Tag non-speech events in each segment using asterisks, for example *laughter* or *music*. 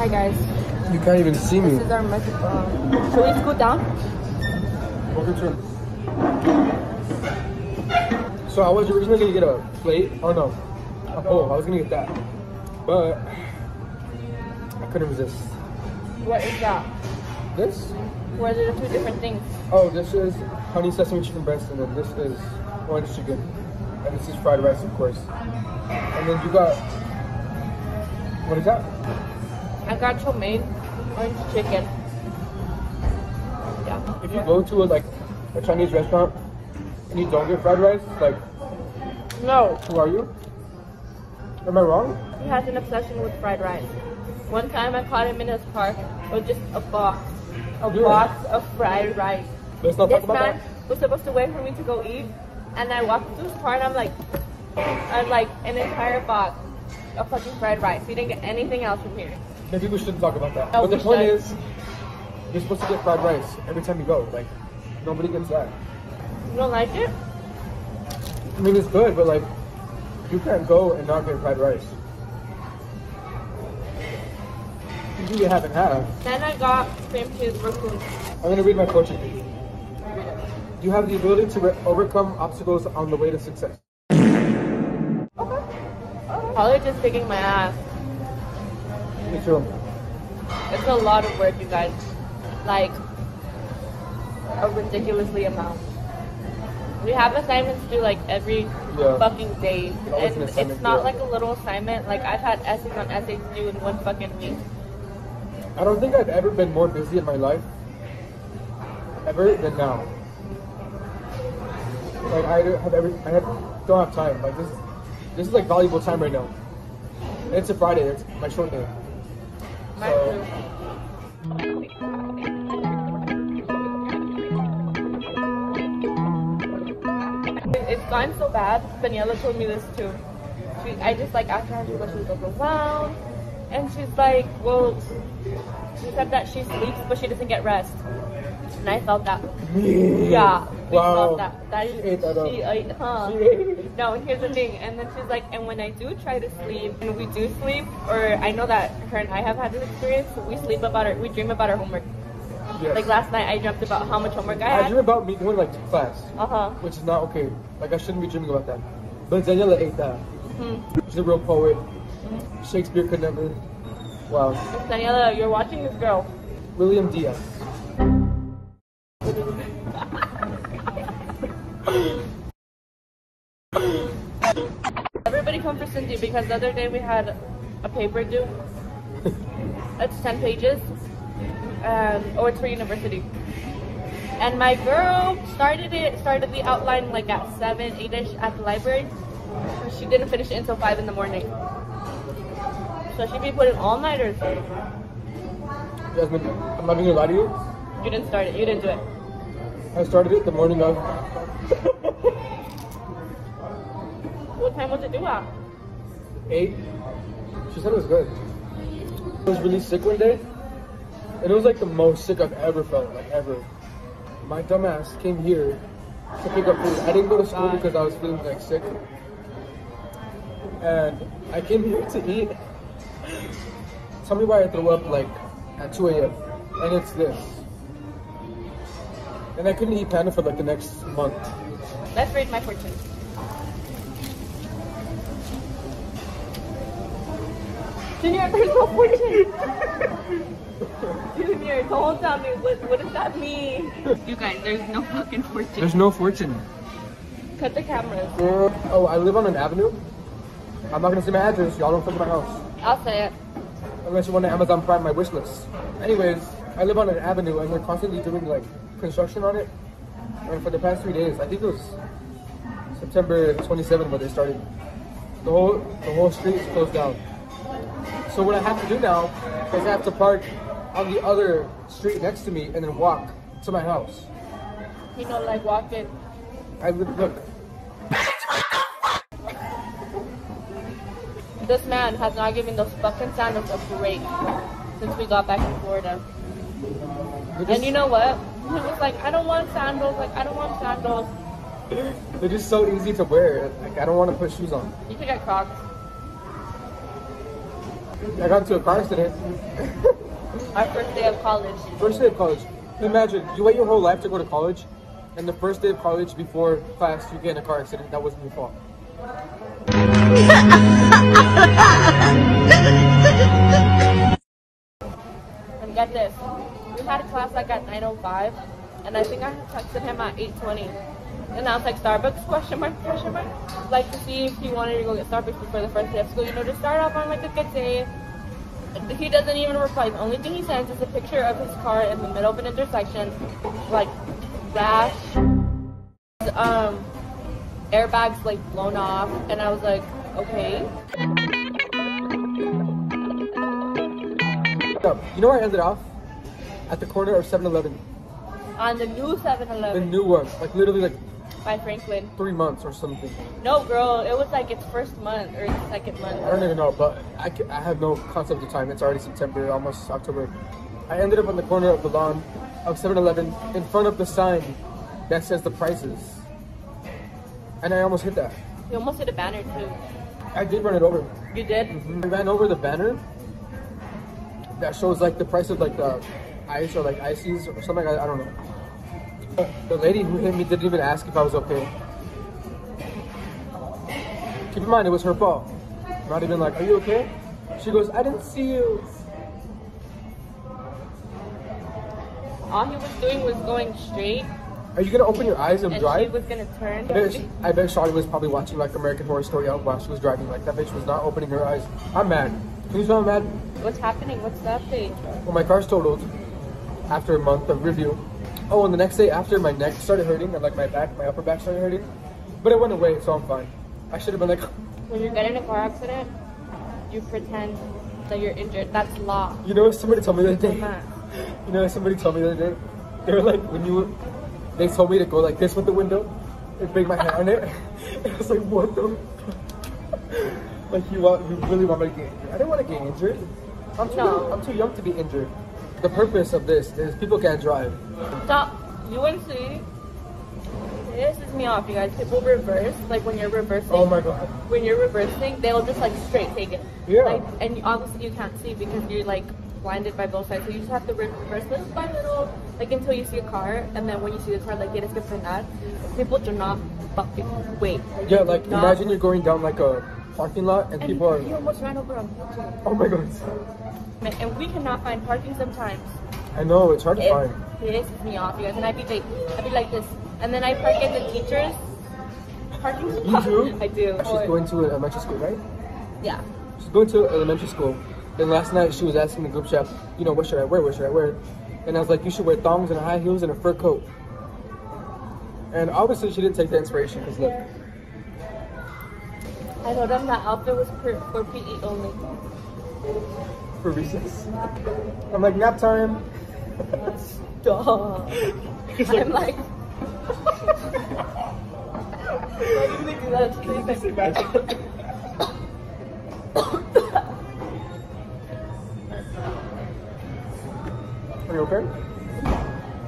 Hi guys. You can't even see me. This is our microphone. Should we scoot down? Welcome to. So I was originally gonna get a plate. Oh no, a bowl. I was gonna get that, but I couldn't resist. What is that? This? What are the two different things? Oh, this is honey sesame chicken breast, and then this is orange chicken, and this is fried rice, of course. And then you got what is that? I got chow mein, orange chicken. Yeah. If you go to a, like a Chinese restaurant and you don't get fried rice, like No, who are you? Am I wrong? he has an obsession with fried rice. One time I caught him in his car with just a box, a Dude. box of fried rice. Let's not talk This about man that. was supposed to wait for me to go eat, and I walked into his car and I'm like, I'm like an entire box of fucking fried rice. He didn't get anything else from here. Maybe we shouldn't talk about that. No, but the point should. is, you're supposed to get fried rice every time you go. Like nobody gets that. You don't like it? I mean, it's good, but like you can't go and not get fried rice. You do half and half. Then I got cream cheese rangoon. I'm gonna read my fortune. You have the ability to overcome obstacles on the way to success. Probably just kicking my ass. Me too. It's a lot of work, you guys. Like a ridiculously amount. We have assignments due like every Yeah. fucking day, and it's not like a little assignment. Like I've had essays on essays due in one fucking week. I don't think I've ever been more busy in my life, ever than now. Like I don't have every, I have, don't have time. Like this, this is like valuable time right now. And it's a Friday. It's my short day. It's gotten so bad. Daniela told me this too. She, I just like asked her when she was overwhelmed, and she's like, "Well, she said that she sleeps, but she doesn't get rest." And I felt that. Yeah, we Wow. that. That is, She ate that up. she ate, huh? She ate. No, here's the thing. And then she's like, and when I do try to sleep, and we do sleep, or I know that her and I have had this experience, we sleep about our, we dream about our homework. Yes. Like last night, I dreamt about how much homework I I had. I dream about me going like to class, Uh huh. which is not okay. Like I shouldn't be dreaming about that. But Daniela ate that. Hmm. She's a real poet. Shakespeare could never. Wow. Daniela, you're watching this girl. William Diaz. Because the other day we had a paper due. *laughs* it's 10 pages. Um, oh, it's for university. And my girl started it, started the outline like at 7, 8ish at the library. She didn't finish it until 5 in the morning. So she'd be putting all nighters. Jasmin, I'm not gonna lie to you. You didn't start it, you didn't do it. I started it the morning of. *laughs* What time was it due at? Eight. She said it was good. I was really sick one day, and it was like the most sick I've ever felt, like ever. My dumbass came here to pick up food. I didn't go to school because I was feeling like sick, and I came here to eat. Tell me why I threw up like at 2 a.m. and it's this. And I couldn't eat panda for like the next month. Let's read my fortune. Junior, there's no fortune. Junior, don't tell me. What, what does *laughs* that mean? You guys, there's no fucking fortune. There's no fortune. Cut the cameras. Uh, oh, I live on an avenue. I'm not gonna say my address. Y'all don't come to my house. I'll say it. Unless you want to Amazon Prime my wish list. Anyways, I live on an avenue and they're constantly doing like construction on it. And for the past three days, I think it was September 27 when they started. The whole the whole street is closed down. So what I have to do now is I have to park on the other street next to me and then walk to my house. You know, like walking. I live look. This man has not given those fucking sandals a break since we got back in Florida. Just, And you know what? *laughs* He was like, I don't want sandals. Like, I don't want sandals. they're just so easy to wear. Like I don't want to put shoes on. You could get Crocs. I got into a car accident. Our first day of college. First day of college. Imagine you wait your whole life to go to college, and the first day of college before class you get in a car accident. That wasn't your fault. *laughs* And get this, we had a class like at 9:05, and I think I texted him at 8:20. And I was like, Starbucks question mark question mark, like to see if he wanted to go get Starbucks before the first day of school. You know, to start off on like a good day. He doesn't even reply. The only thing he sends is a picture of his car in the middle of an intersection, like dash, um, airbags like blown off, and I was like, okay. You know where I ended off? At the corner of 7-Eleven. On the new The 7-Eleven The new one, like literally like by Franklin. three months or something. No, girl, it was like its first month or its second month. I don't even know, but I, I have no concept of time. It's already September, almost October. I ended up on the corner of the lawn of 7-Eleven in front of the sign that says the prices. And I almost hit that. You almost hit a banner too. I did run it over. You did? Mm-hmm. I ran over the banner that shows like the price of like the ice or like ices or something. I, I don't know. The lady who hit me didn't even ask if I was okay. Keep in mind, it was her fault. Not even like, are you okay? She goes, I didn't see you. All he was doing was going straight, Are you gonna open your eyes and and she was gonna turn. I bet, I bet Charlie was probably watching like American Horror Story out while she was driving. Like that bitch was not opening her eyes. I'm mad. Who's not mad? What's happening? What's the update? Well, my car's totaled after a month of review. Oh, and the next day after, my neck started hurting and like my back, my upper back started hurting. But it went away, so I'm fine. I should have been like, *laughs* When you get in a car accident, you pretend that you're injured. That's law. you know, somebody told me the other day. *laughs* You know, somebody told me the other day. They were like, when you, they told me to go like this with the window and bang my hand on it. *laughs* I was like, what the? like you want, you really want me to get injured? I don't want to get injured. I'm too, No. I'm too young to be injured. The purpose of this is people can't drive. Stop. UNC. This is me off, you guys. People reverse, like when you're reversing. Oh my god. when you're reversing, they'll just like straight take it. Yeah. Like, and obviously you can't see because you're like blinded by both sides. So you just have to re- reverse little by little, like until you see a car, and then when you see the car, like tienes que frenar. People do not fucking wait. Yeah, like imagine you're going down like a parking lot and And people are. you almost ran over a. Oh my god. And we cannot find parking sometimes. I know it's hard to It find. pisses me off, you guys. And I'd be like, I'd be like this, and then I park in the teachers. Parking You do? *laughs* I do. She's Or- going to elementary school, right? yeah. She's going to elementary school. And last night she was asking the group chat, you know, what should I wear? What should I wear? And I was like, you should wear thongs and high heels and a fur coat. And obviously she didn't take the inspiration because look, I told them that outfit was for, for PE only. for recess. I'm like, nap time. Stop. I'm like. *laughs* *laughs* Why do they do that? Okay?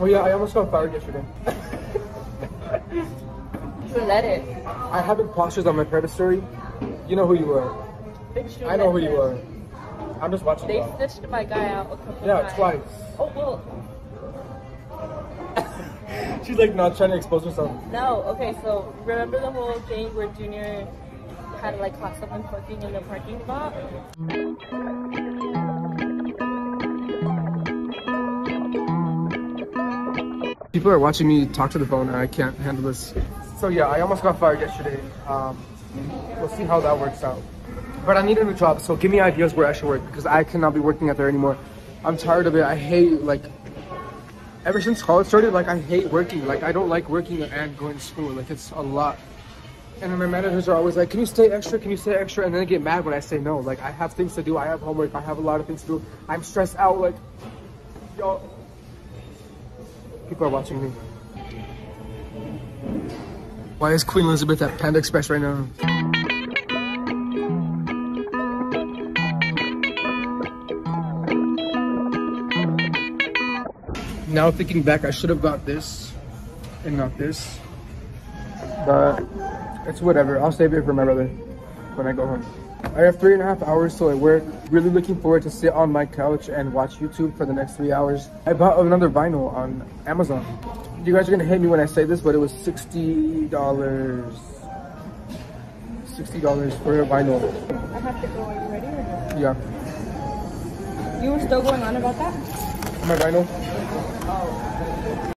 Oh yeah, I almost got fired yesterday. *laughs* You let it. I have imposters on my Reddit story. You know who you are. I know who you are. I'm just watching. They you. snitched my guy out a couple Yeah, times. twice. Oh, well, She's like not trying to expose herself. no. Okay, so remember the whole thing where Junior had like caught someone parking in the parking lot? People are watching me talk to the phone and I can't handle this. So yeah, I almost got fired yesterday. Um, we'll see how that works out. But I need a new job, so give me ideas where I should work because I cannot be working out there anymore. I'm tired of it. I hate like ever since college started, like I hate working. Like I don't like working and going to school. Like it's a lot. And my managers are always like, "Can you stay extra? Can you stay extra?" And then they get mad when I say no. Like I have things to do. I have homework. I have a lot of things to do. I'm stressed out. Like, yo, people are watching me. Why is Queen Elizabeth at Panda Express right now? Now thinking back, I should have got this and not this. But it's whatever. I'll save it for my brother when I go home. I have three and a half hours till I work. Really looking forward to sit on my couch and watch YouTube for the next three hours. I bought another vinyl on Amazon. You guys are gonna hate me when I say this, but it was $60. $60 for a vinyl. I have to go. Are you ready or no? Yeah. You were still going on about that? My vinyl. Oh.